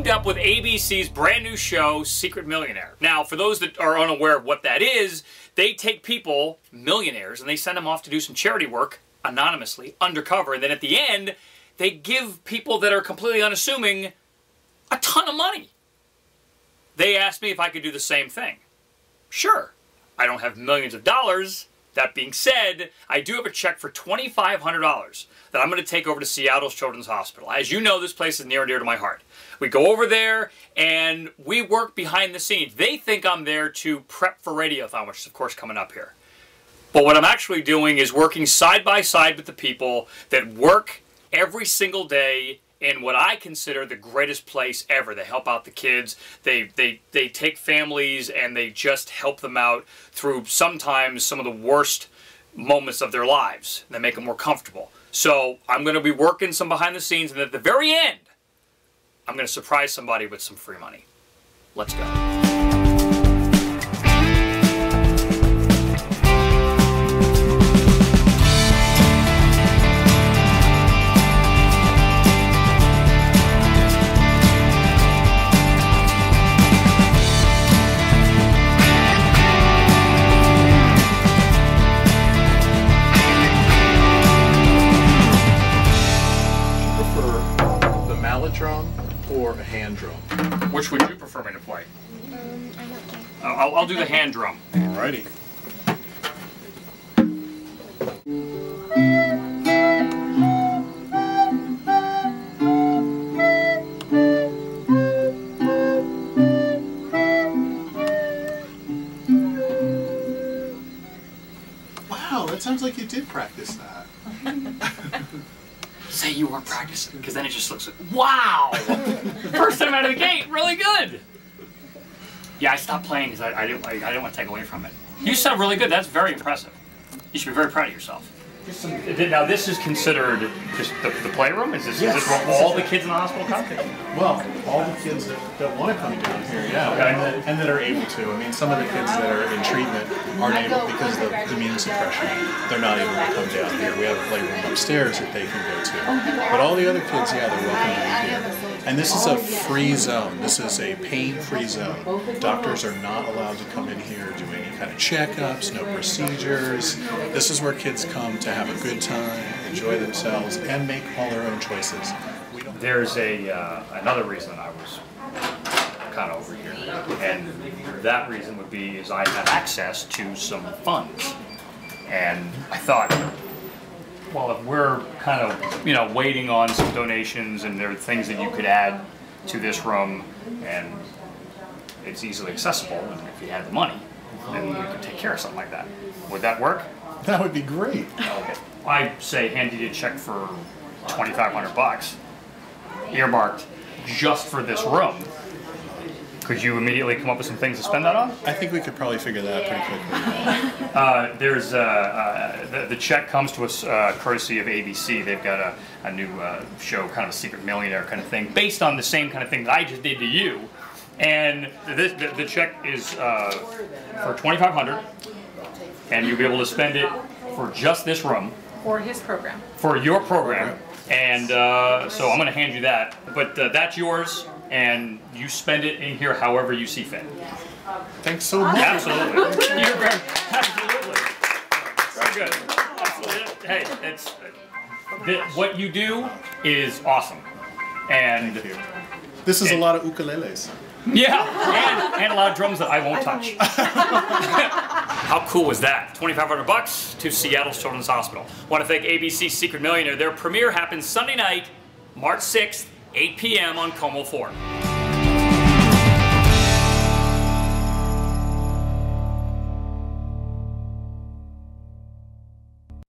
up with ABC's brand new show, Secret Millionaire. Now, for those that are unaware of what that is, they take people, millionaires, and they send them off to do some charity work anonymously, undercover, and then at the end, they give people that are completely unassuming a ton of money. They asked me if I could do the same thing. Sure, I don't have millions of dollars. That being said, I do have a check for $2,500 that I'm going to take over to Seattle's Children's Hospital. As you know, this place is near and dear to my heart. We go over there and we work behind the scenes. They think I'm there to prep for Radiothon, which is of course coming up here. But what I'm actually doing is working side by side with the people that work every single day in what I consider the greatest place ever. They help out the kids. They they they take families and they just help them out through sometimes some of the worst moments of their lives. They make them more comfortable. So I'm going to be working some behind the scenes, and at the very end, I'm going to surprise somebody with some free money. Let's go. Which would prefer me to play? Um, I don't care. I'll, I'll do the hand drum. Alrighty. Wow, that sounds like you did practice that. say you weren't practicing, because then it just looks like, wow! First time out of the gate, really good! Yeah, I stopped playing because I, I, didn't, I, I didn't want to take away from it. You sound really good. That's very impressive. You should be very proud of yourself. Now this is considered just the, the playroom? Is this, yes. is this where all the kids in the hospital come? Well, all the kids that, that want to come down here, yeah, okay. and, that, and, that, are able to. I mean, some of the kids that are in treatment aren't able because of the immune suppression. They're not able to come down here. We have a playroom upstairs that they can go to. But all the other kids, yeah, they're welcome to be here. And this is a free zone. This is a pain-free zone. Doctors are not allowed to come in here do any kind of checkups, no procedures. This is where kids come to have a good time, enjoy themselves, and make all their own choices. There's a uh, another reason I was kind of over here, and that reason would be is I have access to some funds, and I thought, well, if we're kind of you know waiting on some donations, and there are things that you could add to this room, and it's easily accessible, and if you had the money, then we could take care of something like that. Would that work? That would be great. Okay. I say hand you a check for 2,500 bucks, earmarked just for this room. Could you immediately come up with some things to spend that on? I think we could probably figure that out pretty quickly. uh, there's uh, uh, the, the, check comes to us uh, courtesy of ABC. They've got a, a new uh, show, kind of a secret millionaire kind of thing, based on the same kind of thing that I just did to you. And this, the, the check is uh, for 2,500, and you'll be able to spend it for just this room. For his program. For your program. And uh, so I'm going to hand you that. But uh, that's yours, and you spend it in here however you see fit. Thanks so much. Absolutely. You're very, absolutely. Very good. Absolutely. Hey, it's the, what you do is awesome. And this is and, a lot of ukuleles. Yeah, and, and a lot of drums that I won't touch. How cool was that? 2,500 bucks to Seattle's Children's Hospital. Want to thank ABC Secret Millionaire. Their premiere happens Sunday night, March 6th, 8 p.m. on KOMO 4.